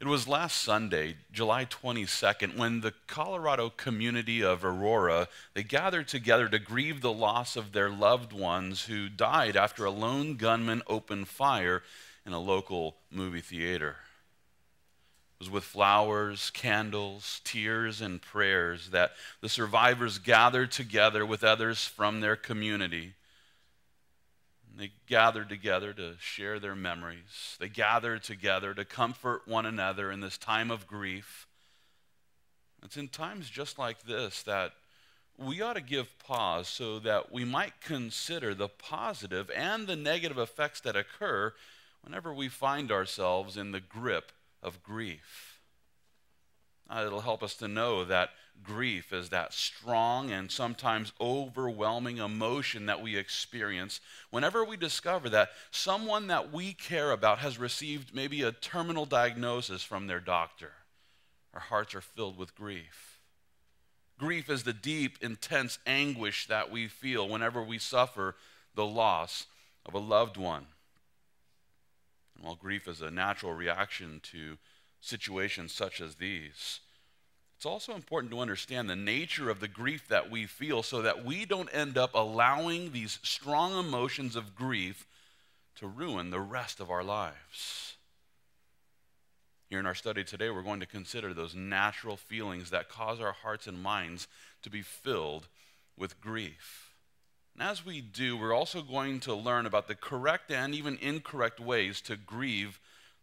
It was last Sunday, July 22nd, when the Colorado community of Aurora, they gathered together to grieve the loss of their loved ones who died after a lone gunman opened fire in a local movie theater. It was with flowers, candles, tears, and prayers that the survivors gathered together with others from their community they gathered together to share their memories. They gathered together to comfort one another in this time of grief. It's in times just like this that we ought to give pause so that we might consider the positive and the negative effects that occur whenever we find ourselves in the grip of grief. Uh, it'll help us to know that grief is that strong and sometimes overwhelming emotion that we experience whenever we discover that someone that we care about has received maybe a terminal diagnosis from their doctor. Our hearts are filled with grief. Grief is the deep, intense anguish that we feel whenever we suffer the loss of a loved one. And while grief is a natural reaction to situations such as these, it's also important to understand the nature of the grief that we feel so that we don't end up allowing these strong emotions of grief to ruin the rest of our lives. Here in our study today, we're going to consider those natural feelings that cause our hearts and minds to be filled with grief. And as we do, we're also going to learn about the correct and even incorrect ways to grieve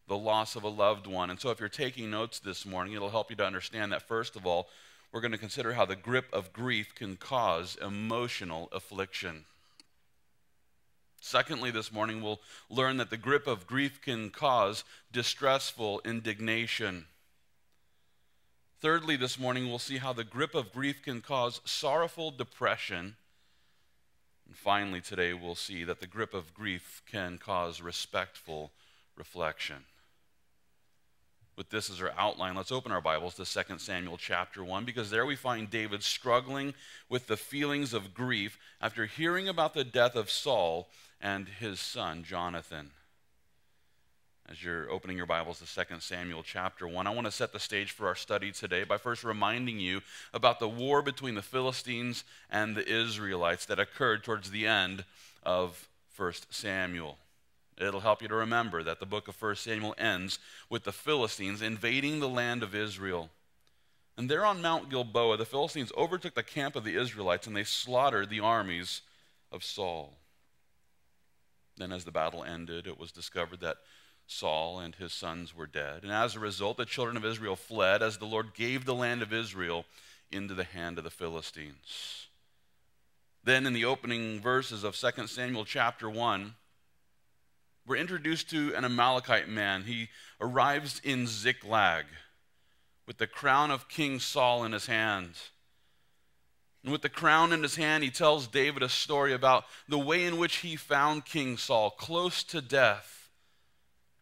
the loss of a loved one. And so, if you're taking notes this morning, it'll help you to understand that, first of all, we're going to consider how the grip of grief can cause emotional affliction. Secondly, this morning, we'll learn that the grip of grief can cause distressful indignation. Thirdly, this morning, we'll see how the grip of grief can cause sorrowful depression. And finally, today, we'll see that the grip of grief can cause respectful reflection with this as our outline, let's open our Bibles to 2 Samuel chapter 1 because there we find David struggling with the feelings of grief after hearing about the death of Saul and his son Jonathan. As you're opening your Bibles to 2 Samuel chapter 1, I want to set the stage for our study today by first reminding you about the war between the Philistines and the Israelites that occurred towards the end of 1 Samuel. It'll help you to remember that the book of 1 Samuel ends with the Philistines invading the land of Israel. And there on Mount Gilboa, the Philistines overtook the camp of the Israelites and they slaughtered the armies of Saul. Then, as the battle ended, it was discovered that Saul and his sons were dead. And as a result, the children of Israel fled as the Lord gave the land of Israel into the hand of the Philistines. Then, in the opening verses of 2 Samuel chapter 1, we're introduced to an Amalekite man. He arrives in Ziklag with the crown of King Saul in his hand. And with the crown in his hand, he tells David a story about the way in which he found King Saul close to death.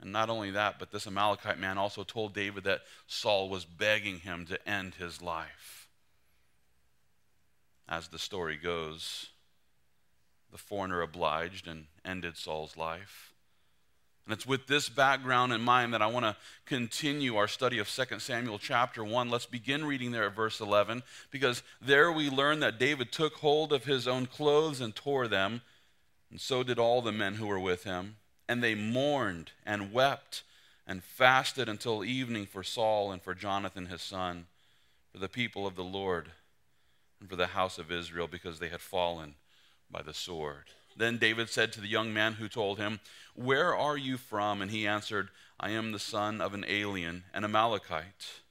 And not only that, but this Amalekite man also told David that Saul was begging him to end his life. As the story goes, the foreigner obliged and ended Saul's life. And it's with this background in mind that I want to continue our study of 2 Samuel chapter 1. Let's begin reading there at verse 11, because there we learn that David took hold of his own clothes and tore them, and so did all the men who were with him. And they mourned and wept and fasted until evening for Saul and for Jonathan his son, for the people of the Lord, and for the house of Israel, because they had fallen by the sword. Then David said to the young man who told him, Where are you from? And he answered, I am the son of an alien, an Amalekite.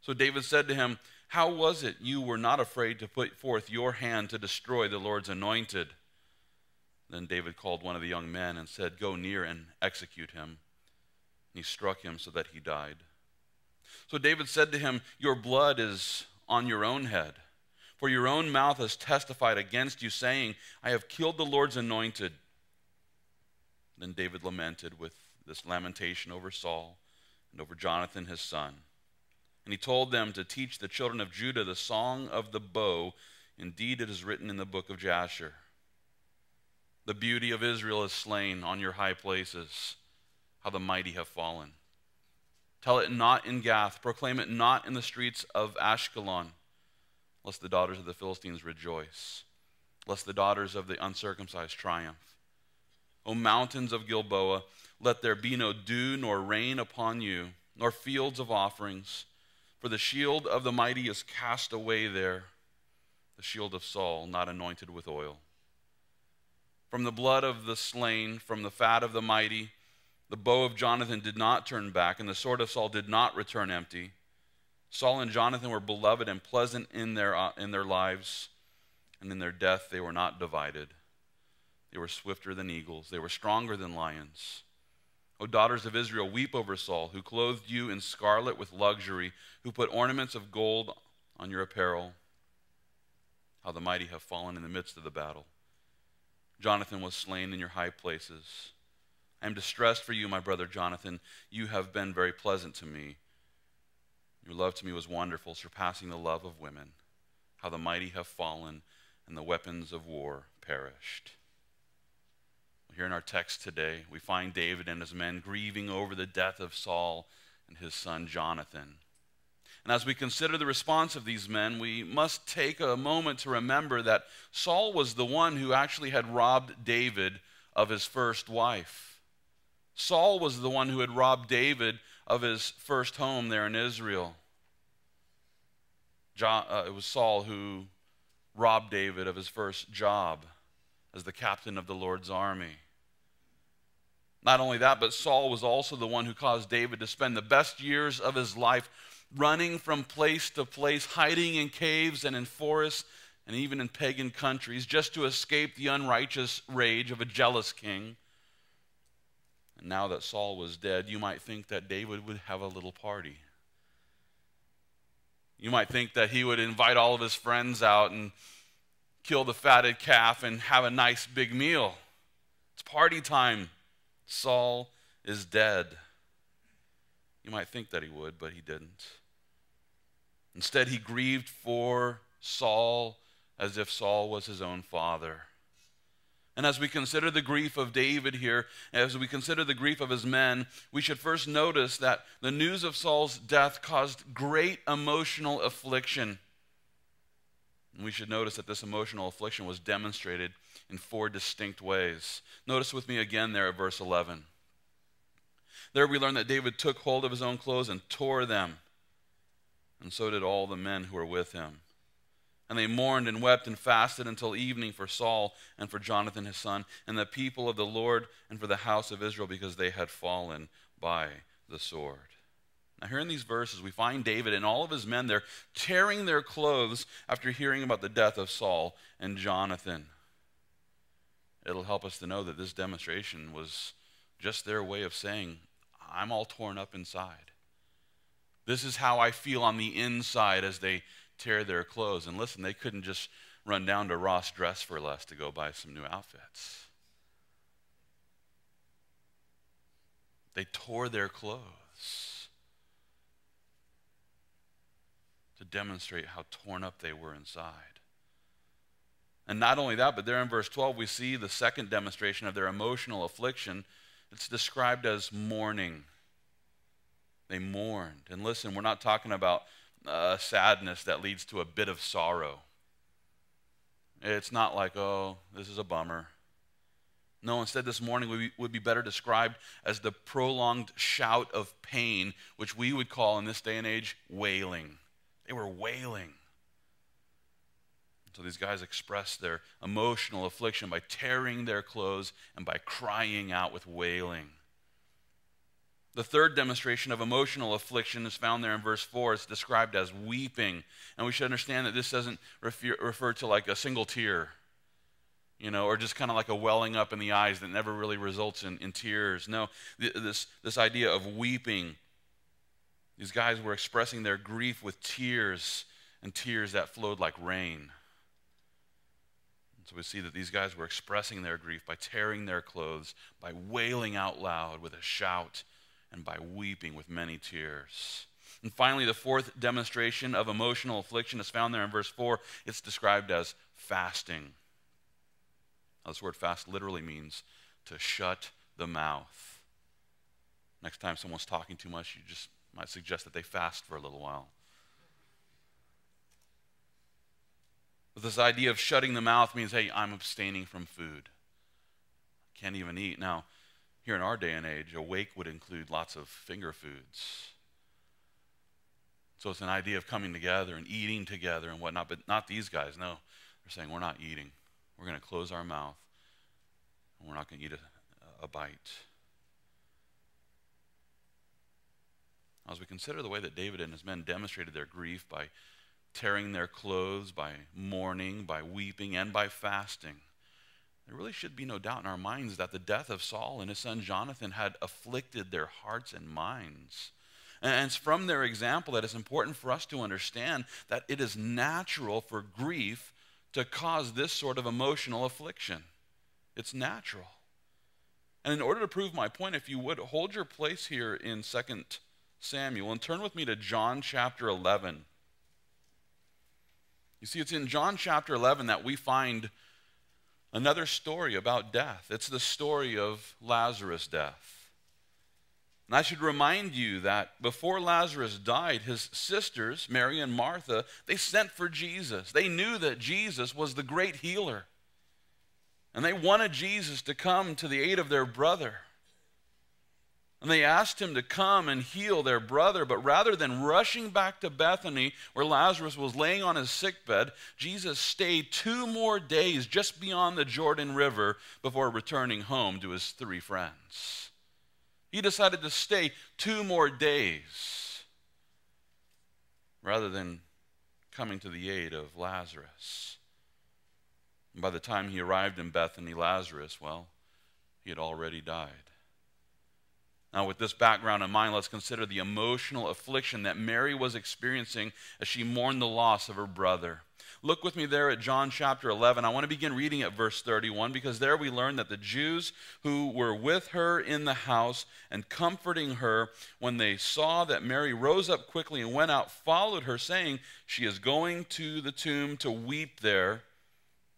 So David said to him, How was it you were not afraid to put forth your hand to destroy the Lord's anointed? Then David called one of the young men and said, Go near and execute him. And he struck him so that he died. So David said to him, Your blood is on your own head. For your own mouth has testified against you, saying, I have killed the Lord's anointed. Then David lamented with this lamentation over Saul and over Jonathan his son. And he told them to teach the children of Judah the song of the bow. Indeed, it is written in the book of Jasher. The beauty of Israel is slain on your high places, how the mighty have fallen. Tell it not in Gath. Proclaim it not in the streets of Ashkelon, lest the daughters of the Philistines rejoice, lest the daughters of the uncircumcised triumph. O mountains of Gilboa, let there be no dew nor rain upon you, nor fields of offerings, for the shield of the mighty is cast away there, the shield of Saul, not anointed with oil. From the blood of the slain, from the fat of the mighty, the bow of Jonathan did not turn back, and the sword of Saul did not return empty. Saul and Jonathan were beloved and pleasant in their, uh, in their lives, and in their death they were not divided. They were swifter than eagles, they were stronger than lions. O daughters of Israel, weep over Saul, who clothed you in scarlet with luxury, who put ornaments of gold on your apparel. How the mighty have fallen in the midst of the battle. Jonathan was slain in your high places. I am distressed for you, my brother Jonathan. You have been very pleasant to me. Your love to me was wonderful, surpassing the love of women. How the mighty have fallen, and the weapons of war perished. Here in our text today, we find David and his men grieving over the death of Saul and his son Jonathan. And as we consider the response of these men, we must take a moment to remember that Saul was the one who actually had robbed David of his first wife. Saul was the one who had robbed David of his first home there in Israel. John, uh, it was Saul who robbed David of his first job as the captain of the Lord's army. Not only that, but Saul was also the one who caused David to spend the best years of his life running from place to place, hiding in caves and in forests and even in pagan countries just to escape the unrighteous rage of a jealous king. And now that Saul was dead, you might think that David would have a little party. You might think that he would invite all of his friends out and kill the fatted calf and have a nice big meal. It's party time. Saul is dead. You might think that he would, but he didn't. Instead, he grieved for Saul as if Saul was his own father. And as we consider the grief of David here, as we consider the grief of his men, we should first notice that the news of Saul's death caused great emotional affliction. And we should notice that this emotional affliction was demonstrated in four distinct ways. Notice with me again there at verse 11. There we learn that David took hold of his own clothes and tore them, and so did all the men who were with him. And they mourned and wept and fasted until evening for Saul and for Jonathan his son, and the people of the Lord and for the house of Israel, because they had fallen by the sword. Now, here in these verses, we find David and all of his men there tearing their clothes after hearing about the death of Saul and Jonathan. It'll help us to know that this demonstration was just their way of saying, I'm all torn up inside. This is how I feel on the inside as they tear their clothes. And listen, they couldn't just run down to Ross Dress for Less to go buy some new outfits. They tore their clothes to demonstrate how torn up they were inside. And not only that, but there in verse 12, we see the second demonstration of their emotional affliction. It's described as mourning. They mourned. And listen, we're not talking about uh, sadness that leads to a bit of sorrow. It's not like, oh, this is a bummer. No, instead, this mourning would be, would be better described as the prolonged shout of pain, which we would call in this day and age wailing. They were wailing. So these guys expressed their emotional affliction by tearing their clothes and by crying out with wailing. The third demonstration of emotional affliction is found there in verse 4. It's described as weeping. And we should understand that this doesn't refer, refer to like a single tear, you know, or just kind of like a welling up in the eyes that never really results in, in tears. No, this, this idea of weeping, these guys were expressing their grief with tears and tears that flowed like rain. So we see that these guys were expressing their grief by tearing their clothes, by wailing out loud with a shout and by weeping with many tears. And finally, the fourth demonstration of emotional affliction is found there in verse 4. It's described as fasting. Now, this word fast literally means to shut the mouth. Next time someone's talking too much, you just might suggest that they fast for a little while. But this idea of shutting the mouth means, hey, I'm abstaining from food. I Can't even eat. Now, here in our day and age, awake would include lots of finger foods. So it's an idea of coming together and eating together and whatnot, but not these guys. No, they're saying we're not eating. We're going to close our mouth and we're not going to eat a, a bite. As we consider the way that David and his men demonstrated their grief by tearing their clothes, by mourning, by weeping, and by fasting, there really should be no doubt in our minds that the death of Saul and his son Jonathan had afflicted their hearts and minds. And it's from their example that it's important for us to understand that it is natural for grief to cause this sort of emotional affliction. It's natural. And in order to prove my point, if you would, hold your place here in 2 Samuel and turn with me to John chapter 11. You see, it's in John chapter 11 that we find another story about death. It's the story of Lazarus' death. And I should remind you that before Lazarus died, his sisters, Mary and Martha, they sent for Jesus. They knew that Jesus was the great healer. And they wanted Jesus to come to the aid of their brother. And they asked him to come and heal their brother, but rather than rushing back to Bethany, where Lazarus was laying on his sickbed, Jesus stayed two more days just beyond the Jordan River before returning home to his three friends. He decided to stay two more days rather than coming to the aid of Lazarus. And by the time he arrived in Bethany, Lazarus, well, he had already died. Now, with this background in mind, let's consider the emotional affliction that Mary was experiencing as she mourned the loss of her brother. Look with me there at John chapter 11. I want to begin reading at verse 31 because there we learn that the Jews who were with her in the house and comforting her, when they saw that Mary rose up quickly and went out, followed her, saying, She is going to the tomb to weep there.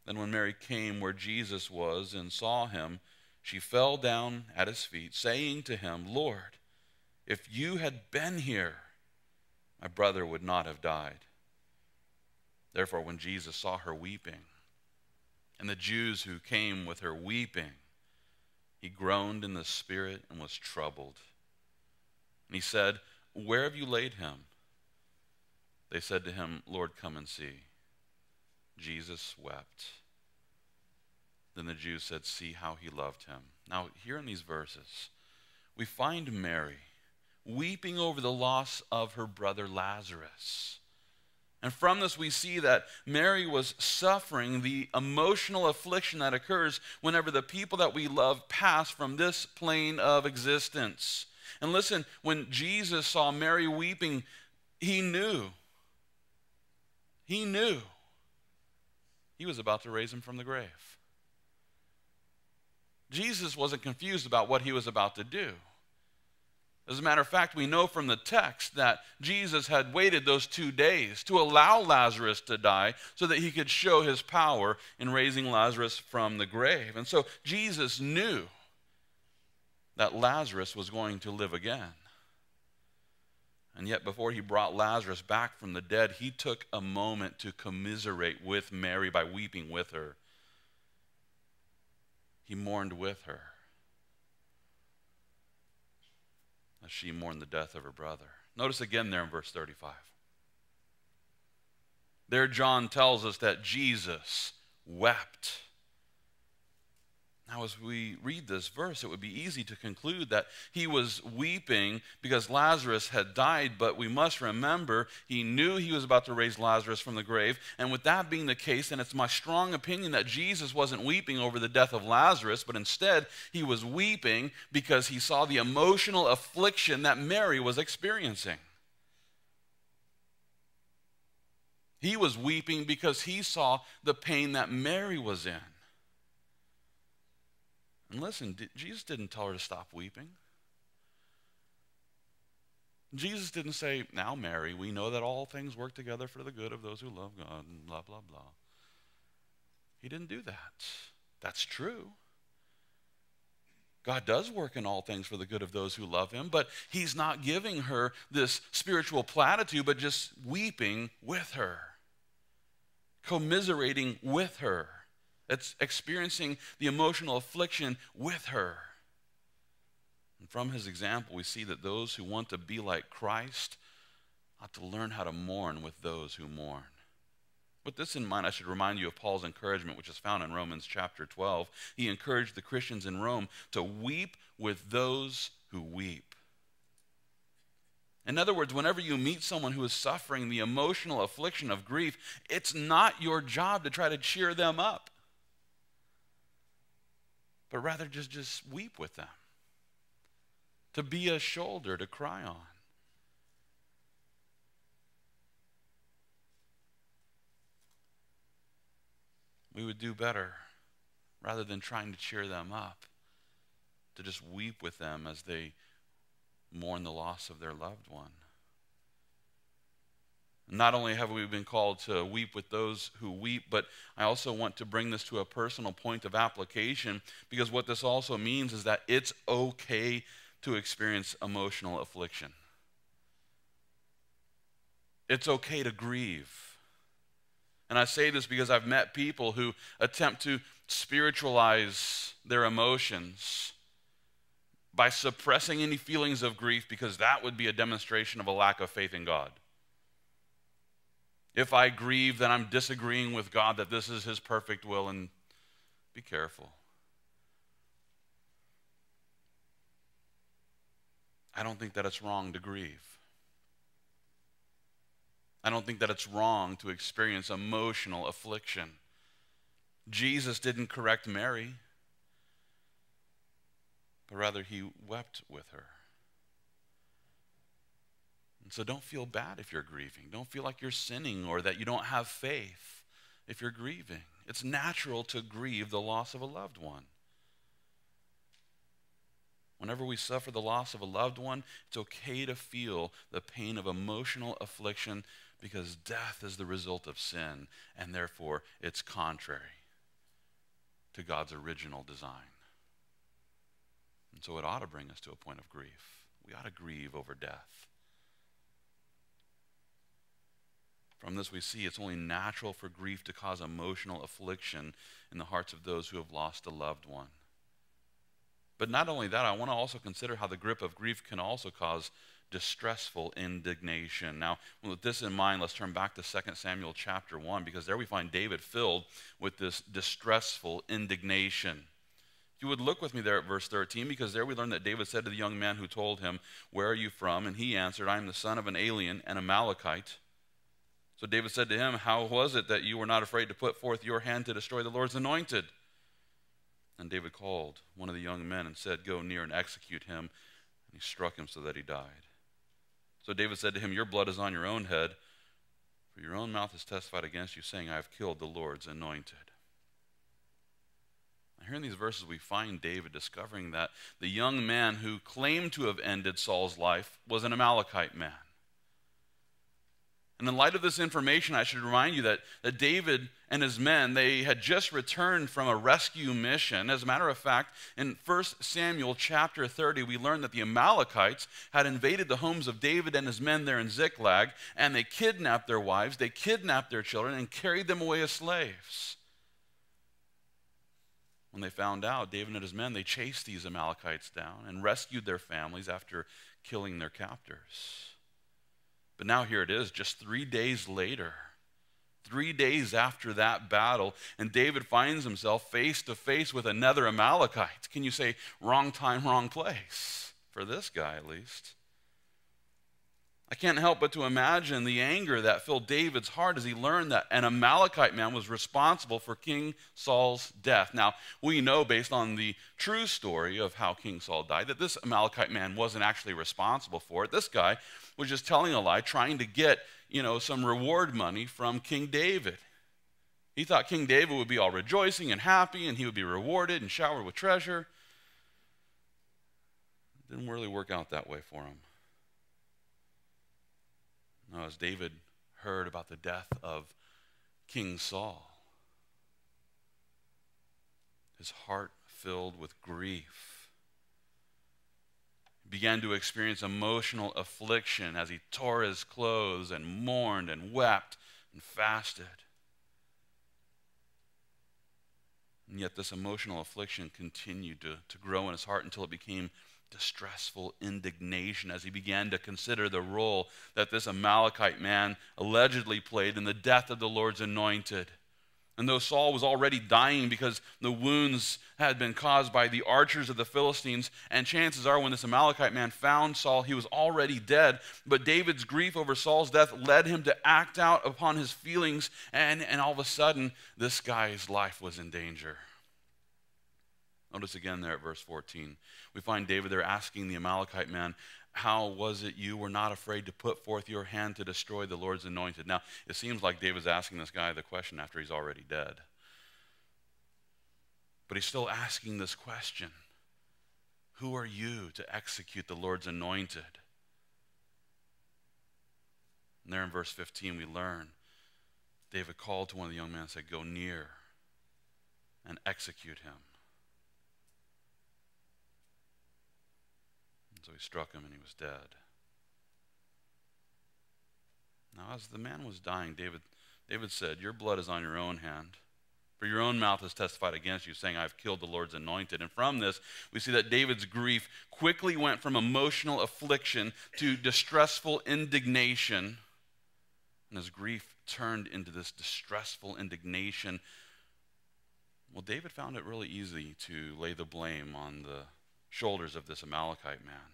Then, when Mary came where Jesus was and saw him, she fell down at his feet, saying to him, Lord, if you had been here, my brother would not have died. Therefore, when Jesus saw her weeping, and the Jews who came with her weeping, he groaned in the spirit and was troubled. And he said, Where have you laid him? They said to him, Lord, come and see. Jesus wept. Then the Jews said, See how he loved him. Now, here in these verses, we find Mary weeping over the loss of her brother Lazarus. And from this, we see that Mary was suffering the emotional affliction that occurs whenever the people that we love pass from this plane of existence. And listen, when Jesus saw Mary weeping, he knew. He knew he was about to raise him from the grave. Jesus wasn't confused about what he was about to do. As a matter of fact, we know from the text that Jesus had waited those two days to allow Lazarus to die so that he could show his power in raising Lazarus from the grave. And so Jesus knew that Lazarus was going to live again. And yet, before he brought Lazarus back from the dead, he took a moment to commiserate with Mary by weeping with her he mourned with her as she mourned the death of her brother. Notice again there in verse 35. There, John tells us that Jesus wept. Now, as we read this verse, it would be easy to conclude that he was weeping because Lazarus had died, but we must remember he knew he was about to raise Lazarus from the grave. And with that being the case, then it's my strong opinion that Jesus wasn't weeping over the death of Lazarus, but instead he was weeping because he saw the emotional affliction that Mary was experiencing. He was weeping because he saw the pain that Mary was in. And listen, Jesus didn't tell her to stop weeping. Jesus didn't say, Now, Mary, we know that all things work together for the good of those who love God, and blah, blah, blah. He didn't do that. That's true. God does work in all things for the good of those who love him, but he's not giving her this spiritual platitude, but just weeping with her, commiserating with her. It's experiencing the emotional affliction with her. And from his example, we see that those who want to be like Christ ought to learn how to mourn with those who mourn. With this in mind, I should remind you of Paul's encouragement, which is found in Romans chapter 12. He encouraged the Christians in Rome to weep with those who weep. In other words, whenever you meet someone who is suffering the emotional affliction of grief, it's not your job to try to cheer them up, but rather just, just weep with them, to be a shoulder to cry on. we would do better rather than trying to cheer them up, to just weep with them as they mourn the loss of their loved one. Not only have we been called to weep with those who weep, but I also want to bring this to a personal point of application because what this also means is that it's okay to experience emotional affliction. It's okay to grieve. And I say this because I've met people who attempt to spiritualize their emotions by suppressing any feelings of grief because that would be a demonstration of a lack of faith in God. If I grieve, then I'm disagreeing with God that this is His perfect will, and be careful. I don't think that it's wrong to grieve. I don't think that it's wrong to experience emotional affliction. Jesus didn't correct Mary, but rather he wept with her. And so don't feel bad if you're grieving. Don't feel like you're sinning or that you don't have faith if you're grieving. It's natural to grieve the loss of a loved one. Whenever we suffer the loss of a loved one, it's okay to feel the pain of emotional affliction because death is the result of sin, and therefore it's contrary to God's original design. And so it ought to bring us to a point of grief. We ought to grieve over death. From this, we see it's only natural for grief to cause emotional affliction in the hearts of those who have lost a loved one. But not only that, I want to also consider how the grip of grief can also cause distressful indignation. Now, with this in mind, let's turn back to 2 Samuel chapter 1 because there we find David filled with this distressful indignation. If you would look with me there at verse 13, because there we learn that David said to the young man who told him, Where are you from? And he answered, I am the son of an alien, an Amalekite. So David said to him, How was it that you were not afraid to put forth your hand to destroy the Lord's anointed? And David called one of the young men and said, Go near and execute him. And he struck him so that he died. So David said to him, Your blood is on your own head, for your own mouth has testified against you, saying, I have killed the Lord's anointed. Here in these verses, we find David discovering that the young man who claimed to have ended Saul's life was an Amalekite man. And in light of this information, I should remind you that, that David and his men, they had just returned from a rescue mission. As a matter of fact, in 1 Samuel chapter 30, we learn that the Amalekites had invaded the homes of David and his men there in Ziklag, and they kidnapped their wives, they kidnapped their children, and carried them away as slaves. When they found out, David and his men, they chased these Amalekites down and rescued their families after killing their captors. But now here it is, just three days later, three days after that battle, and David finds himself face to face with another Amalekite. Can you say, wrong time, wrong place? For this guy, at least. I can't help but to imagine the anger that filled David's heart as he learned that an Amalekite man was responsible for King Saul's death. Now, we know based on the true story of how King Saul died that this Amalekite man wasn't actually responsible for it. This guy was just telling a lie, trying to get, you know, some reward money from King David. He thought King David would be all rejoicing and happy and he would be rewarded and showered with treasure. It didn't really work out that way for him. As David heard about the death of King Saul, his heart filled with grief. Began to experience emotional affliction as he tore his clothes and mourned and wept and fasted. And yet, this emotional affliction continued to, to grow in his heart until it became distressful indignation as he began to consider the role that this Amalekite man allegedly played in the death of the Lord's anointed. And though Saul was already dying because the wounds had been caused by the archers of the Philistines, and chances are when this Amalekite man found Saul, he was already dead. But David's grief over Saul's death led him to act out upon his feelings, and, and all of a sudden, this guy's life was in danger. Notice again there at verse 14. We find David there asking the Amalekite man, How was it you were not afraid to put forth your hand to destroy the Lord's anointed? Now, it seems like David's asking this guy the question after he's already dead. But he's still asking this question Who are you to execute the Lord's anointed? And there in verse 15, we learn David called to one of the young men and said, Go near and execute him. So he struck him and he was dead. Now, as the man was dying, David, David said, Your blood is on your own hand. For your own mouth has testified against you, saying, I've killed the Lord's anointed. And from this, we see that David's grief quickly went from emotional affliction to distressful indignation. And his grief turned into this distressful indignation. Well, David found it really easy to lay the blame on the shoulders of this Amalekite man.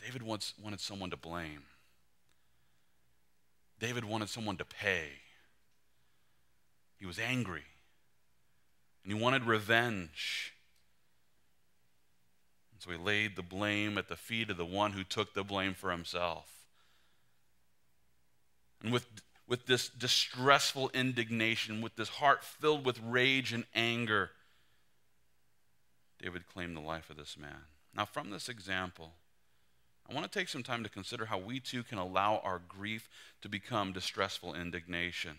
David wants, wanted someone to blame. David wanted someone to pay. He was angry. And he wanted revenge. And so he laid the blame at the feet of the one who took the blame for himself. And with, with this distressful indignation, with this heart filled with rage and anger, David claimed the life of this man. Now, from this example, I want to take some time to consider how we too can allow our grief to become distressful indignation.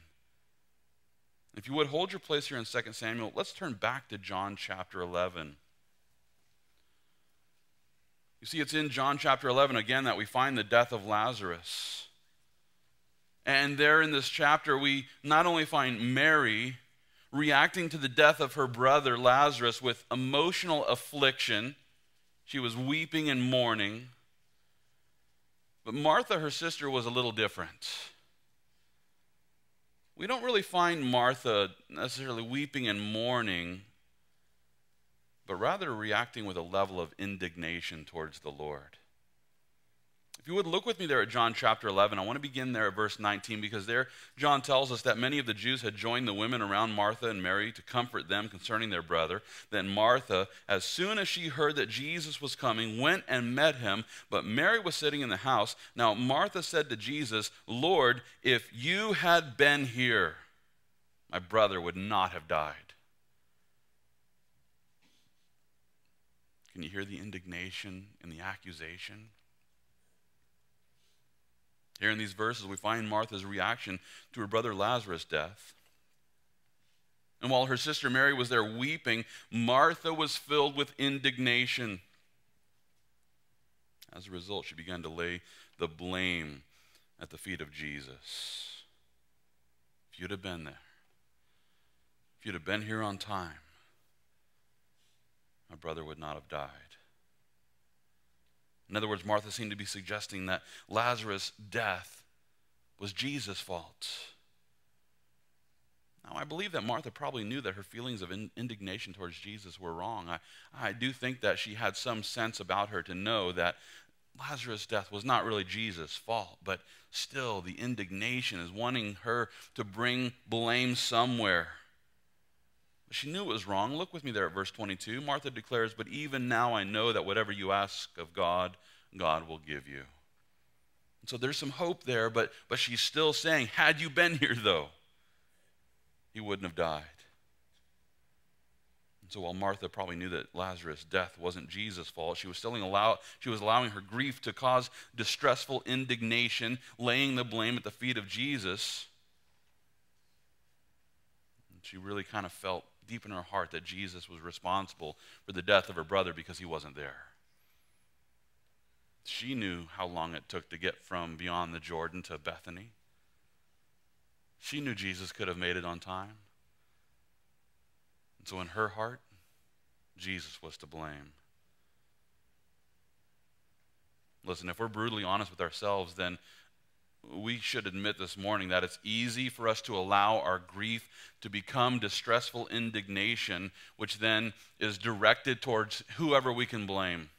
If you would hold your place here in 2 Samuel, let's turn back to John chapter 11. You see, it's in John chapter 11 again that we find the death of Lazarus. And there in this chapter, we not only find Mary reacting to the death of her brother Lazarus with emotional affliction. She was weeping and mourning. But Martha, her sister, was a little different. We don't really find Martha necessarily weeping and mourning, but rather reacting with a level of indignation towards the Lord. If you would look with me there at John chapter 11, I want to begin there at verse 19 because there John tells us that many of the Jews had joined the women around Martha and Mary to comfort them concerning their brother. Then Martha, as soon as she heard that Jesus was coming, went and met him, but Mary was sitting in the house. Now Martha said to Jesus, Lord, if you had been here, my brother would not have died. Can you hear the indignation and the accusation? Here in these verses, we find Martha's reaction to her brother Lazarus' death. And while her sister Mary was there weeping, Martha was filled with indignation. As a result, she began to lay the blame at the feet of Jesus. If you'd have been there, if you'd have been here on time, my brother would not have died. In other words, Martha seemed to be suggesting that Lazarus' death was Jesus' fault. Now, I believe that Martha probably knew that her feelings of in- indignation towards Jesus were wrong. I, I do think that she had some sense about her to know that Lazarus' death was not really Jesus' fault, but still the indignation is wanting her to bring blame somewhere. She knew it was wrong. Look with me there at verse 22. Martha declares, But even now I know that whatever you ask of God, God will give you. And so there's some hope there, but, but she's still saying, Had you been here, though, he wouldn't have died. And so while Martha probably knew that Lazarus' death wasn't Jesus' fault, she was still allow, she was allowing her grief to cause distressful indignation, laying the blame at the feet of Jesus. And she really kind of felt deep in her heart that Jesus was responsible for the death of her brother because he wasn't there. She knew how long it took to get from beyond the Jordan to Bethany. She knew Jesus could have made it on time. And so in her heart, Jesus was to blame. Listen, if we're brutally honest with ourselves, then we should admit this morning that it's easy for us to allow our grief to become distressful indignation, which then is directed towards whoever we can blame.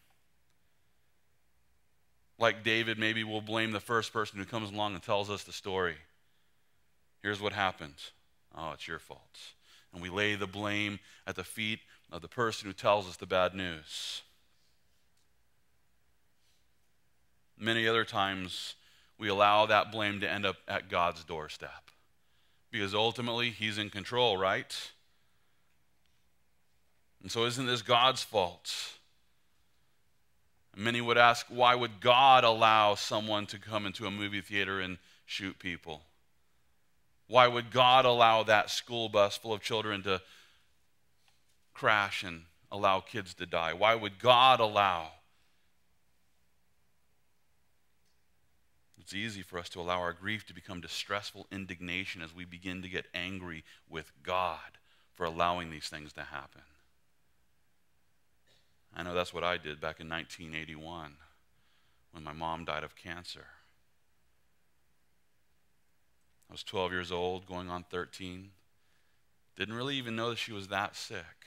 Like David, maybe we'll blame the first person who comes along and tells us the story. Here's what happened. Oh, it's your fault. And we lay the blame at the feet of the person who tells us the bad news. Many other times, we allow that blame to end up at God's doorstep. Because ultimately, He's in control, right? And so, isn't this God's fault? Many would ask, why would God allow someone to come into a movie theater and shoot people? Why would God allow that school bus full of children to crash and allow kids to die? Why would God allow? It's easy for us to allow our grief to become distressful indignation as we begin to get angry with God for allowing these things to happen. I know that's what I did back in 1981 when my mom died of cancer. I was 12 years old, going on 13. Didn't really even know that she was that sick.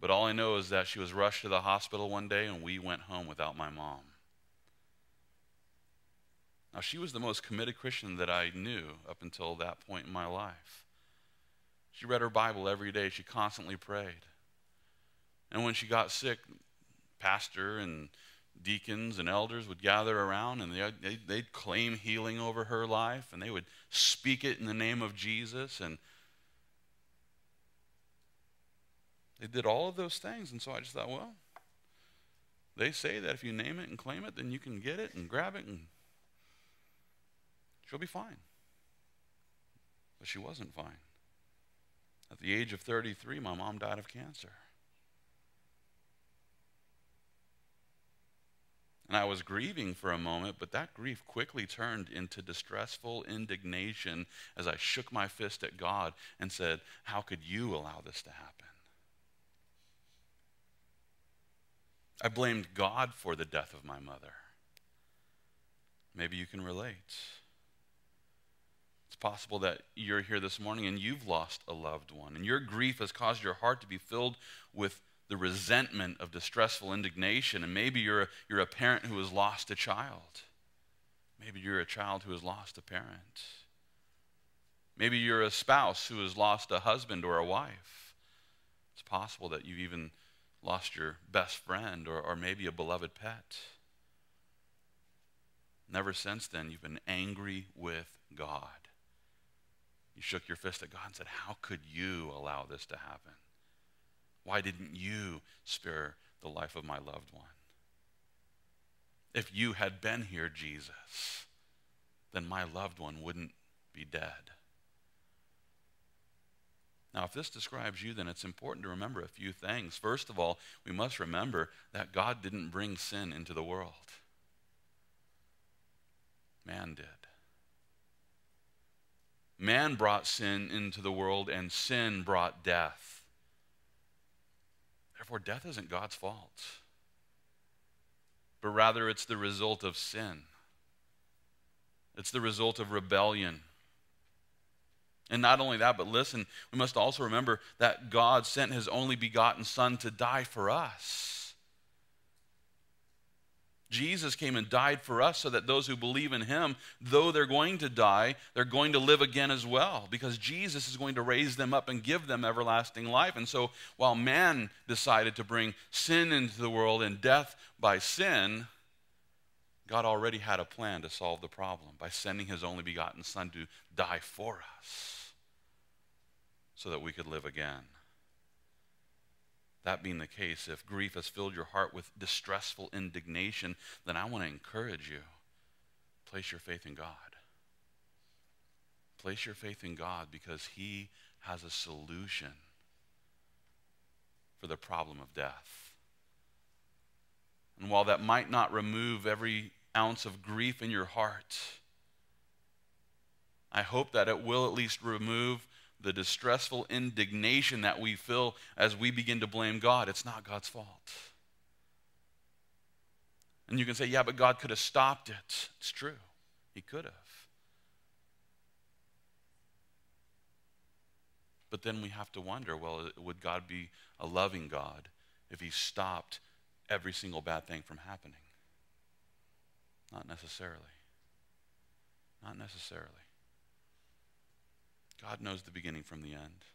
But all I know is that she was rushed to the hospital one day and we went home without my mom. Now, she was the most committed Christian that I knew up until that point in my life. She read her Bible every day, she constantly prayed. And when she got sick, pastor and deacons and elders would gather around and they, they'd claim healing over her life and they would speak it in the name of Jesus. And they did all of those things. And so I just thought, well, they say that if you name it and claim it, then you can get it and grab it and she'll be fine. But she wasn't fine. At the age of 33, my mom died of cancer. And I was grieving for a moment, but that grief quickly turned into distressful indignation as I shook my fist at God and said, How could you allow this to happen? I blamed God for the death of my mother. Maybe you can relate. Possible that you're here this morning and you've lost a loved one, and your grief has caused your heart to be filled with the resentment of distressful indignation. And maybe you're a, you're a parent who has lost a child. Maybe you're a child who has lost a parent. Maybe you're a spouse who has lost a husband or a wife. It's possible that you've even lost your best friend or, or maybe a beloved pet. Never since then, you've been angry with God. You shook your fist at God and said, How could you allow this to happen? Why didn't you spare the life of my loved one? If you had been here, Jesus, then my loved one wouldn't be dead. Now, if this describes you, then it's important to remember a few things. First of all, we must remember that God didn't bring sin into the world, man did. Man brought sin into the world, and sin brought death. Therefore, death isn't God's fault, but rather it's the result of sin, it's the result of rebellion. And not only that, but listen, we must also remember that God sent his only begotten Son to die for us. Jesus came and died for us so that those who believe in him, though they're going to die, they're going to live again as well because Jesus is going to raise them up and give them everlasting life. And so while man decided to bring sin into the world and death by sin, God already had a plan to solve the problem by sending his only begotten Son to die for us so that we could live again. That being the case, if grief has filled your heart with distressful indignation, then I want to encourage you place your faith in God. Place your faith in God because He has a solution for the problem of death. And while that might not remove every ounce of grief in your heart, I hope that it will at least remove the distressful indignation that we feel as we begin to blame God. It's not God's fault. And you can say, yeah, but God could have stopped it. It's true. He could have. But then we have to wonder well, would God be a loving God if He stopped every single bad thing from happening? Not necessarily. Not necessarily. God knows the beginning from the end.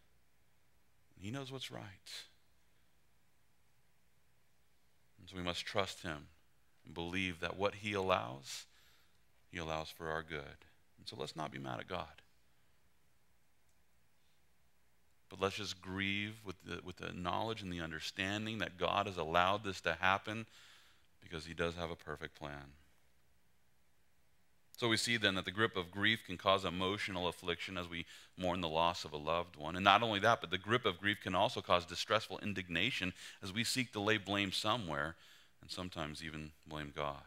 He knows what's right. And so we must trust Him and believe that what He allows, He allows for our good. And so let's not be mad at God. But let's just grieve with the, with the knowledge and the understanding that God has allowed this to happen because He does have a perfect plan. So we see then that the grip of grief can cause emotional affliction as we mourn the loss of a loved one. And not only that, but the grip of grief can also cause distressful indignation as we seek to lay blame somewhere and sometimes even blame God.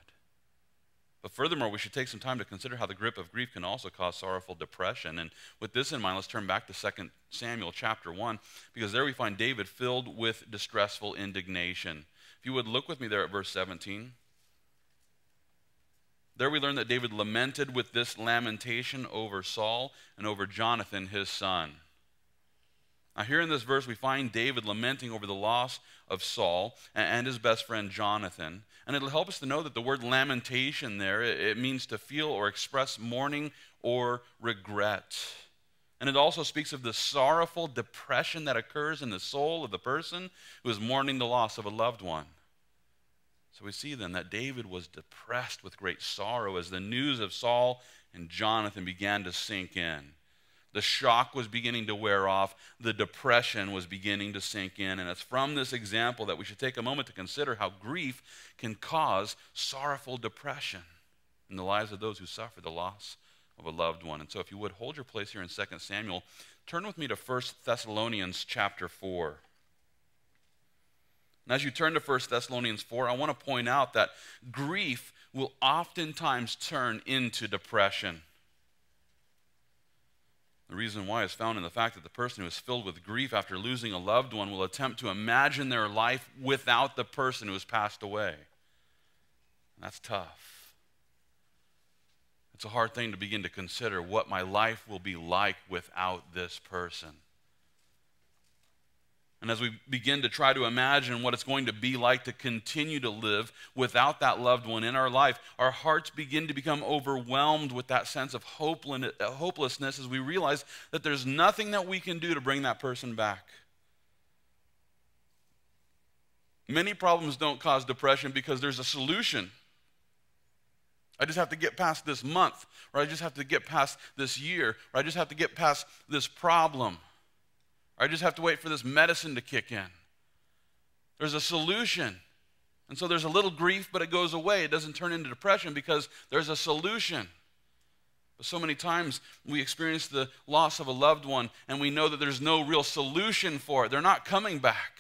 But furthermore, we should take some time to consider how the grip of grief can also cause sorrowful depression. And with this in mind, let's turn back to 2 Samuel chapter 1, because there we find David filled with distressful indignation. If you would look with me there at verse 17. There we learn that David lamented with this lamentation over Saul and over Jonathan, his son. Now, here in this verse, we find David lamenting over the loss of Saul and his best friend Jonathan. And it'll help us to know that the word lamentation there, it means to feel or express mourning or regret. And it also speaks of the sorrowful depression that occurs in the soul of the person who is mourning the loss of a loved one. So we see then that David was depressed with great sorrow as the news of Saul and Jonathan began to sink in. The shock was beginning to wear off. The depression was beginning to sink in. And it's from this example that we should take a moment to consider how grief can cause sorrowful depression in the lives of those who suffer the loss of a loved one. And so if you would hold your place here in 2 Samuel, turn with me to 1 Thessalonians chapter 4. And as you turn to 1 Thessalonians 4, I want to point out that grief will oftentimes turn into depression. The reason why is found in the fact that the person who is filled with grief after losing a loved one will attempt to imagine their life without the person who has passed away. And that's tough. It's a hard thing to begin to consider what my life will be like without this person. And as we begin to try to imagine what it's going to be like to continue to live without that loved one in our life, our hearts begin to become overwhelmed with that sense of hopelessness as we realize that there's nothing that we can do to bring that person back. Many problems don't cause depression because there's a solution. I just have to get past this month, or I just have to get past this year, or I just have to get past this problem. I just have to wait for this medicine to kick in. There's a solution. And so there's a little grief, but it goes away. It doesn't turn into depression because there's a solution. But so many times we experience the loss of a loved one and we know that there's no real solution for it. They're not coming back.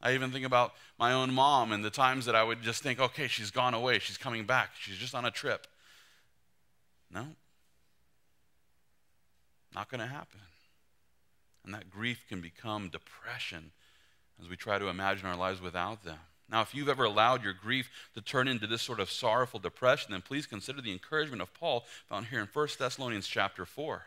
I even think about my own mom and the times that I would just think, okay, she's gone away. She's coming back. She's just on a trip. No, not going to happen. And that grief can become depression as we try to imagine our lives without them. Now, if you've ever allowed your grief to turn into this sort of sorrowful depression, then please consider the encouragement of Paul found here in 1 Thessalonians chapter 4.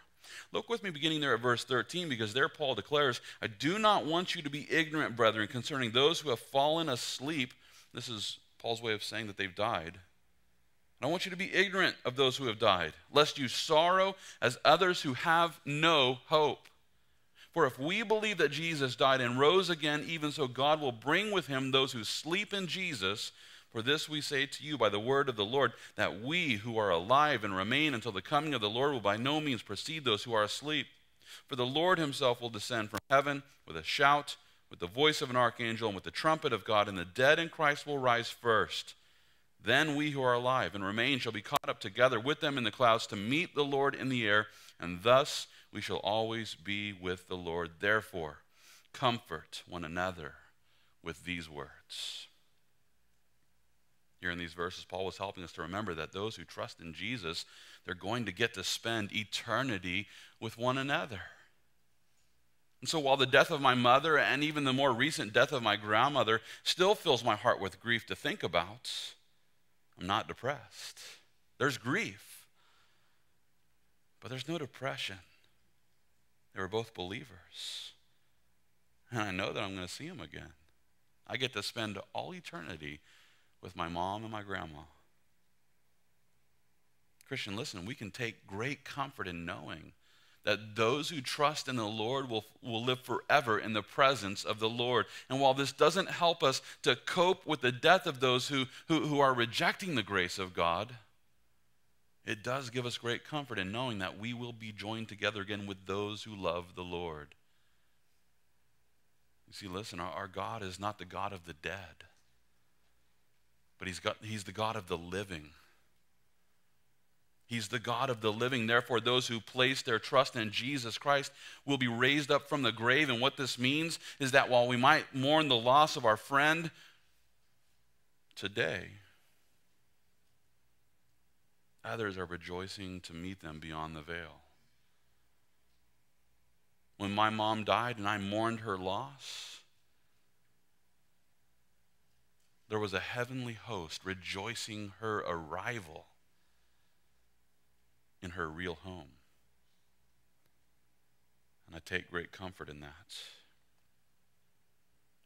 Look with me beginning there at verse 13, because there Paul declares, I do not want you to be ignorant, brethren, concerning those who have fallen asleep. This is Paul's way of saying that they've died I want you to be ignorant of those who have died, lest you sorrow as others who have no hope. For if we believe that Jesus died and rose again, even so God will bring with him those who sleep in Jesus. For this we say to you by the word of the Lord, that we who are alive and remain until the coming of the Lord will by no means precede those who are asleep. For the Lord himself will descend from heaven with a shout, with the voice of an archangel, and with the trumpet of God, and the dead in Christ will rise first. Then we who are alive and remain shall be caught up together with them in the clouds to meet the Lord in the air, and thus we shall always be with the Lord. Therefore, comfort one another with these words. Here in these verses, Paul was helping us to remember that those who trust in Jesus, they're going to get to spend eternity with one another. And so, while the death of my mother and even the more recent death of my grandmother still fills my heart with grief to think about, I'm not depressed. There's grief, but there's no depression. They were both believers. And I know that I'm going to see them again. I get to spend all eternity with my mom and my grandma. Christian, listen, we can take great comfort in knowing that those who trust in the Lord will, will live forever in the presence of the Lord. And while this doesn't help us to cope with the death of those who, who, who are rejecting the grace of God, it does give us great comfort in knowing that we will be joined together again with those who love the Lord. You see, listen, our, our God is not the God of the dead, but he's, got, he's the God of the living. He's the God of the living. Therefore, those who place their trust in Jesus Christ will be raised up from the grave. And what this means is that while we might mourn the loss of our friend today, others are rejoicing to meet them beyond the veil. When my mom died and I mourned her loss, there was a heavenly host rejoicing her arrival in her real home. And I take great comfort in that.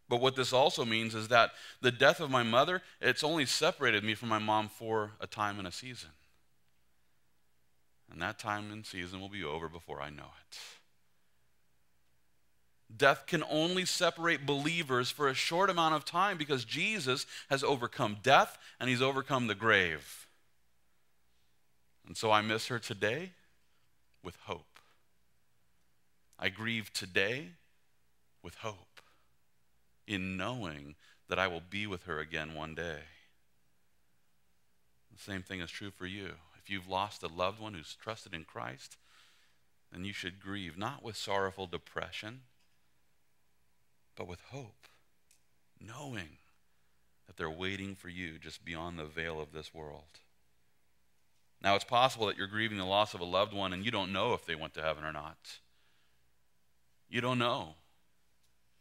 But what this also means is that the death of my mother, it's only separated me from my mom for a time and a season. And that time and season will be over before I know it. Death can only separate believers for a short amount of time because Jesus has overcome death and he's overcome the grave. And so I miss her today with hope. I grieve today with hope in knowing that I will be with her again one day. The same thing is true for you. If you've lost a loved one who's trusted in Christ, then you should grieve, not with sorrowful depression, but with hope, knowing that they're waiting for you just beyond the veil of this world. Now, it's possible that you're grieving the loss of a loved one and you don't know if they went to heaven or not. You don't know.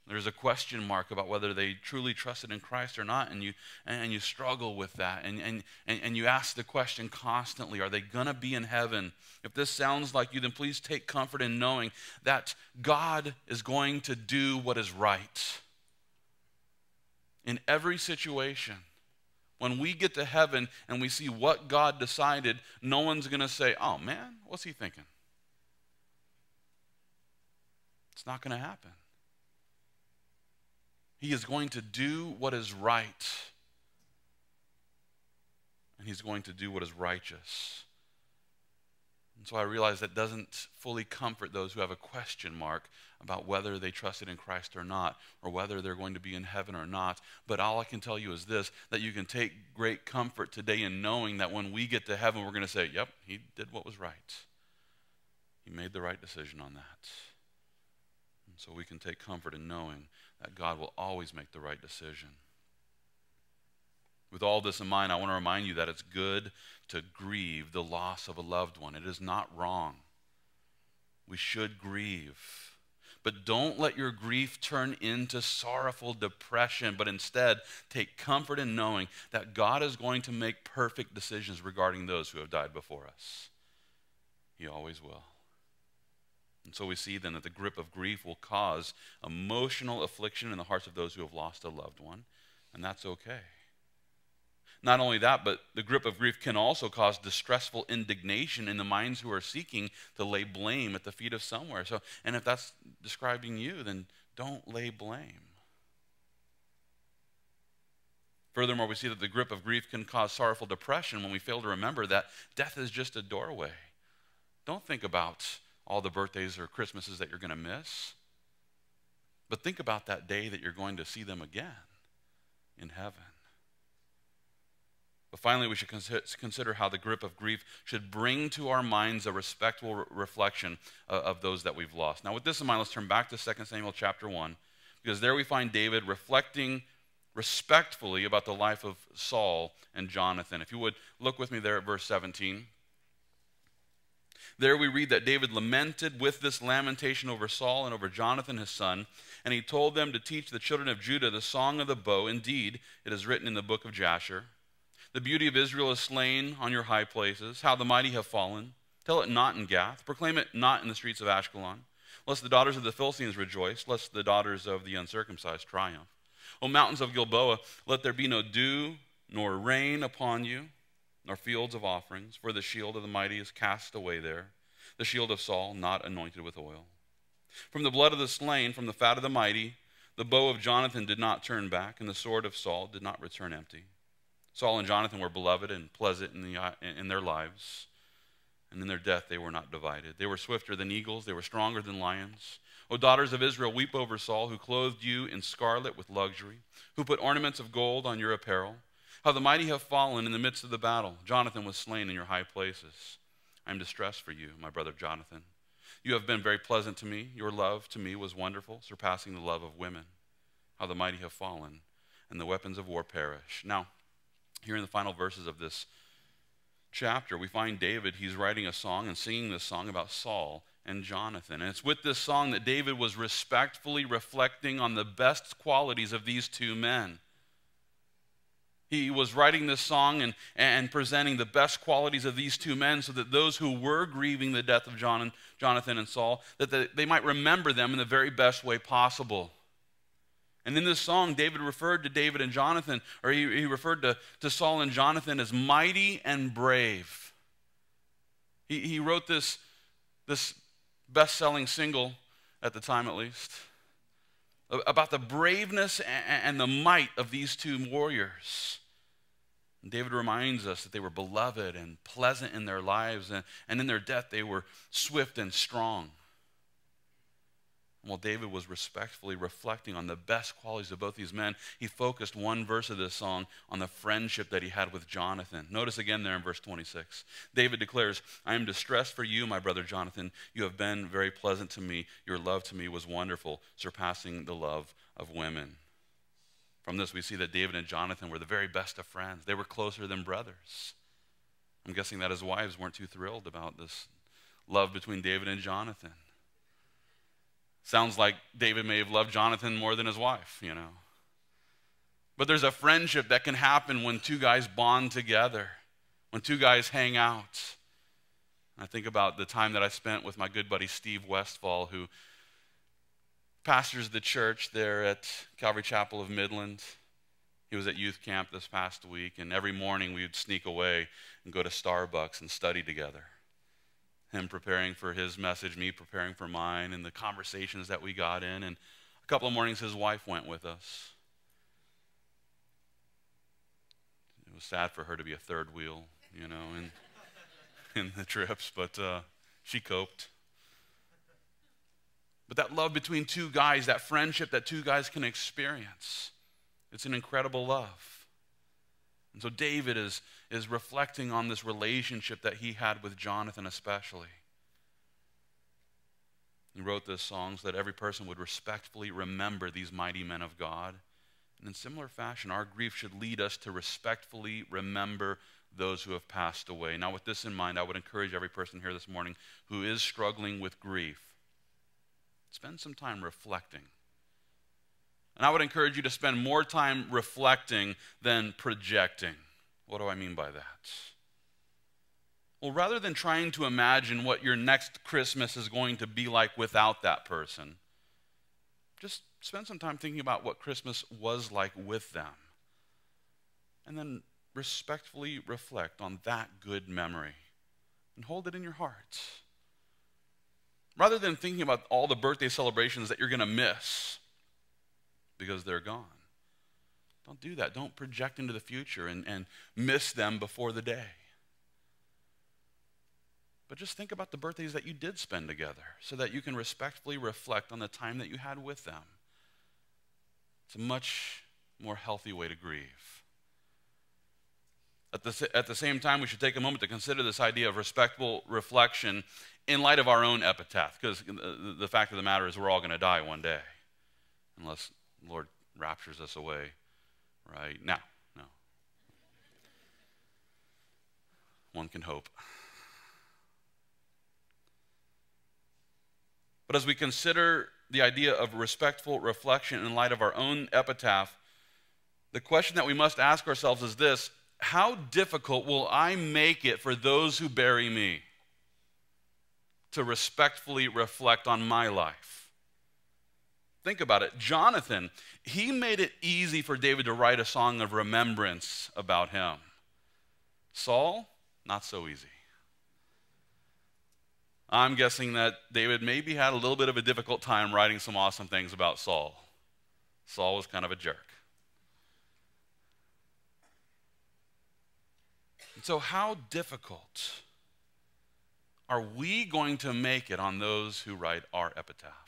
There's a question mark about whether they truly trusted in Christ or not, and you, and you struggle with that. And, and, and you ask the question constantly are they going to be in heaven? If this sounds like you, then please take comfort in knowing that God is going to do what is right in every situation. When we get to heaven and we see what God decided, no one's going to say, oh man, what's he thinking? It's not going to happen. He is going to do what is right, and he's going to do what is righteous. And so I realize that doesn't fully comfort those who have a question mark about whether they trusted in Christ or not, or whether they're going to be in heaven or not. But all I can tell you is this that you can take great comfort today in knowing that when we get to heaven, we're going to say, Yep, he did what was right. He made the right decision on that. And so we can take comfort in knowing that God will always make the right decision. With all this in mind, I want to remind you that it's good to grieve the loss of a loved one. It is not wrong. We should grieve. But don't let your grief turn into sorrowful depression, but instead take comfort in knowing that God is going to make perfect decisions regarding those who have died before us. He always will. And so we see then that the grip of grief will cause emotional affliction in the hearts of those who have lost a loved one, and that's okay. Not only that, but the grip of grief can also cause distressful indignation in the minds who are seeking to lay blame at the feet of somewhere. So, and if that's describing you, then don't lay blame. Furthermore, we see that the grip of grief can cause sorrowful depression when we fail to remember that death is just a doorway. Don't think about all the birthdays or Christmases that you're going to miss, but think about that day that you're going to see them again in heaven. But finally, we should consider how the grip of grief should bring to our minds a respectful reflection uh, of those that we've lost. Now, with this in mind, let's turn back to 2 Samuel chapter 1, because there we find David reflecting respectfully about the life of Saul and Jonathan. If you would look with me there at verse 17. There we read that David lamented with this lamentation over Saul and over Jonathan his son, and he told them to teach the children of Judah the song of the bow. Indeed, it is written in the book of Jasher. The beauty of Israel is slain on your high places, how the mighty have fallen. Tell it not in Gath, proclaim it not in the streets of Ashkelon, lest the daughters of the Philistines rejoice, lest the daughters of the uncircumcised triumph. O mountains of Gilboa, let there be no dew nor rain upon you nor fields of offerings, for the shield of the mighty is cast away there, the shield of Saul not anointed with oil. From the blood of the slain, from the fat of the mighty, the bow of Jonathan did not turn back, and the sword of Saul did not return empty. Saul and Jonathan were beloved and pleasant in, the, uh, in their lives, and in their death they were not divided. They were swifter than eagles, they were stronger than lions. O daughters of Israel, weep over Saul, who clothed you in scarlet with luxury, who put ornaments of gold on your apparel. How the mighty have fallen in the midst of the battle. Jonathan was slain in your high places. I am distressed for you, my brother Jonathan. You have been very pleasant to me. Your love to me was wonderful, surpassing the love of women. How the mighty have fallen, and the weapons of war perish. Now, here in the final verses of this chapter, we find David, he's writing a song and singing this song about Saul and Jonathan. And it's with this song that David was respectfully reflecting on the best qualities of these two men. He was writing this song and, and presenting the best qualities of these two men so that those who were grieving the death of John, Jonathan and Saul, that they might remember them in the very best way possible. And in this song, David referred to David and Jonathan, or he, he referred to, to Saul and Jonathan as mighty and brave. He, he wrote this, this best selling single, at the time at least, about the braveness and the might of these two warriors. And David reminds us that they were beloved and pleasant in their lives, and, and in their death, they were swift and strong. While David was respectfully reflecting on the best qualities of both these men, he focused one verse of this song on the friendship that he had with Jonathan. Notice again there in verse 26. David declares, I am distressed for you, my brother Jonathan. You have been very pleasant to me. Your love to me was wonderful, surpassing the love of women. From this, we see that David and Jonathan were the very best of friends. They were closer than brothers. I'm guessing that his wives weren't too thrilled about this love between David and Jonathan. Sounds like David may have loved Jonathan more than his wife, you know. But there's a friendship that can happen when two guys bond together, when two guys hang out. I think about the time that I spent with my good buddy Steve Westfall, who pastors the church there at Calvary Chapel of Midland. He was at youth camp this past week, and every morning we would sneak away and go to Starbucks and study together him preparing for his message, me preparing for mine, and the conversations that we got in. And a couple of mornings, his wife went with us. It was sad for her to be a third wheel, you know, in, in the trips, but uh, she coped. But that love between two guys, that friendship that two guys can experience, it's an incredible love. And so David is, is reflecting on this relationship that he had with Jonathan, especially. He wrote this song so that every person would respectfully remember these mighty men of God. And in similar fashion, our grief should lead us to respectfully remember those who have passed away. Now, with this in mind, I would encourage every person here this morning who is struggling with grief, spend some time reflecting and I would encourage you to spend more time reflecting than projecting. What do I mean by that? Well, rather than trying to imagine what your next Christmas is going to be like without that person, just spend some time thinking about what Christmas was like with them. And then respectfully reflect on that good memory and hold it in your heart. Rather than thinking about all the birthday celebrations that you're going to miss, because they're gone. Don't do that. Don't project into the future and, and miss them before the day. But just think about the birthdays that you did spend together so that you can respectfully reflect on the time that you had with them. It's a much more healthy way to grieve. At the, at the same time, we should take a moment to consider this idea of respectful reflection in light of our own epitaph, because uh, the, the fact of the matter is we're all going to die one day unless Lord raptures us away right now. No. One can hope. But as we consider the idea of respectful reflection in light of our own epitaph, the question that we must ask ourselves is this How difficult will I make it for those who bury me to respectfully reflect on my life? Think about it. Jonathan, he made it easy for David to write a song of remembrance about him. Saul, not so easy. I'm guessing that David maybe had a little bit of a difficult time writing some awesome things about Saul. Saul was kind of a jerk. And so, how difficult are we going to make it on those who write our epitaph?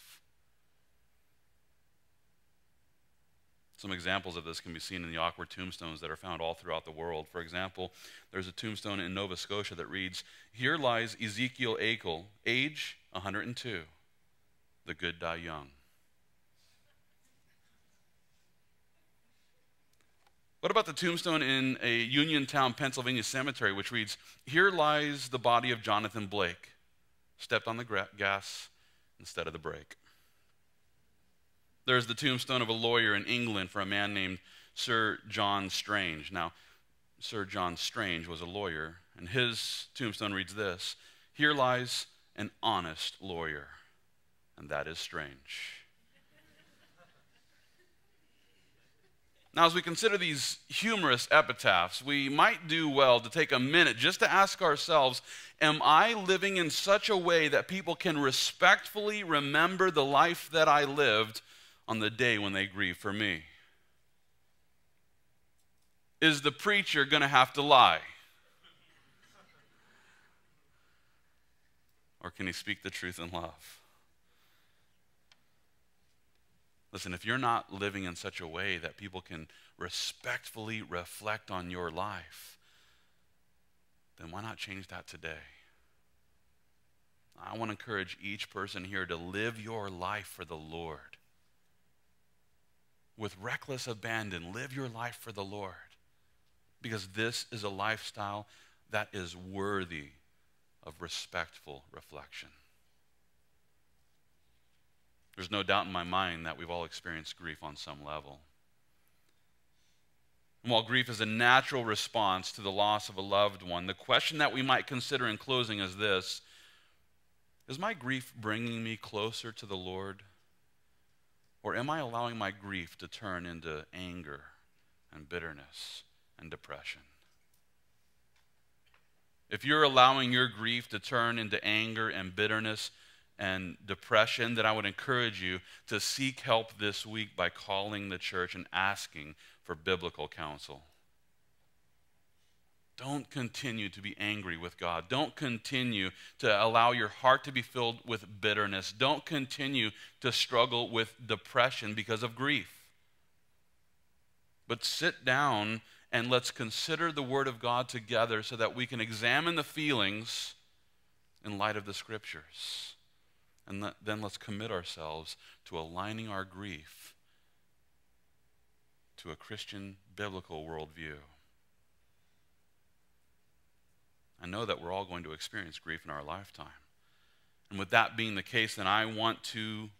Some examples of this can be seen in the awkward tombstones that are found all throughout the world. For example, there's a tombstone in Nova Scotia that reads Here lies Ezekiel Aikle, age 102. The good die young. What about the tombstone in a Uniontown, Pennsylvania cemetery, which reads Here lies the body of Jonathan Blake, stepped on the gas instead of the brake? There's the tombstone of a lawyer in England for a man named Sir John Strange. Now, Sir John Strange was a lawyer, and his tombstone reads this Here lies an honest lawyer, and that is strange. Now, as we consider these humorous epitaphs, we might do well to take a minute just to ask ourselves Am I living in such a way that people can respectfully remember the life that I lived on the day when they grieve for me? Is the preacher going to have to lie? Or can he speak the truth in love? Listen, if you're not living in such a way that people can respectfully reflect on your life, then why not change that today? I want to encourage each person here to live your life for the Lord with reckless abandon. Live your life for the Lord because this is a lifestyle that is worthy of respectful reflection. There's no doubt in my mind that we've all experienced grief on some level. And while grief is a natural response to the loss of a loved one, the question that we might consider in closing is this Is my grief bringing me closer to the Lord? Or am I allowing my grief to turn into anger and bitterness and depression? If you're allowing your grief to turn into anger and bitterness and depression, then I would encourage you to seek help this week by calling the church and asking for biblical counsel. Don't continue to be angry with God. Don't continue to allow your heart to be filled with bitterness. Don't continue to struggle with depression because of grief. But sit down and let's consider the Word of God together so that we can examine the feelings in light of the Scriptures. And then let's commit ourselves to aligning our grief to a Christian biblical worldview. I know that we're all going to experience grief in our lifetime. And with that being the case, then I want to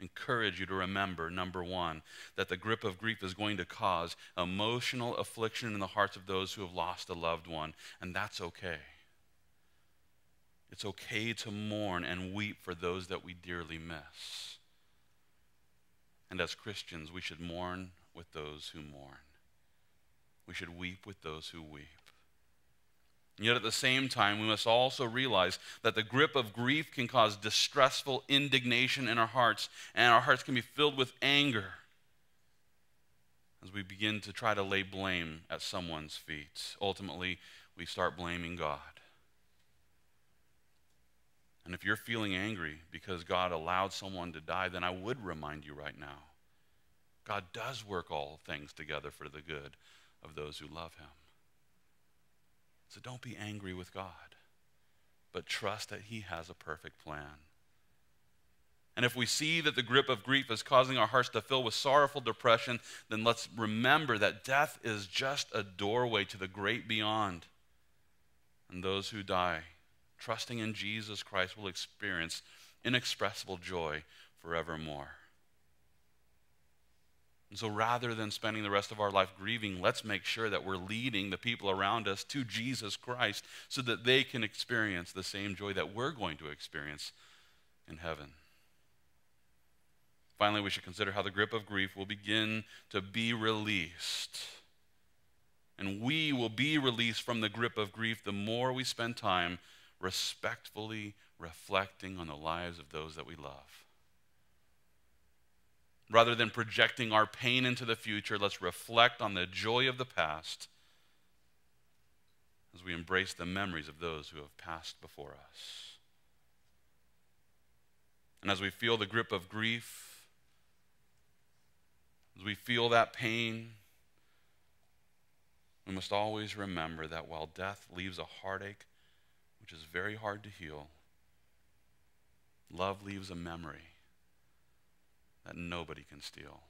encourage you to remember number one, that the grip of grief is going to cause emotional affliction in the hearts of those who have lost a loved one, and that's okay. It's okay to mourn and weep for those that we dearly miss. And as Christians, we should mourn with those who mourn. We should weep with those who weep. Yet at the same time, we must also realize that the grip of grief can cause distressful indignation in our hearts, and our hearts can be filled with anger as we begin to try to lay blame at someone's feet. Ultimately, we start blaming God. And if you're feeling angry because God allowed someone to die, then I would remind you right now God does work all things together for the good of those who love him. So don't be angry with God, but trust that He has a perfect plan. And if we see that the grip of grief is causing our hearts to fill with sorrowful depression, then let's remember that death is just a doorway to the great beyond. And those who die, trusting in Jesus Christ, will experience inexpressible joy forevermore. And so rather than spending the rest of our life grieving, let's make sure that we're leading the people around us to Jesus Christ so that they can experience the same joy that we're going to experience in heaven. Finally, we should consider how the grip of grief will begin to be released. And we will be released from the grip of grief the more we spend time respectfully reflecting on the lives of those that we love. Rather than projecting our pain into the future, let's reflect on the joy of the past as we embrace the memories of those who have passed before us. And as we feel the grip of grief, as we feel that pain, we must always remember that while death leaves a heartache, which is very hard to heal, love leaves a memory that nobody can steal.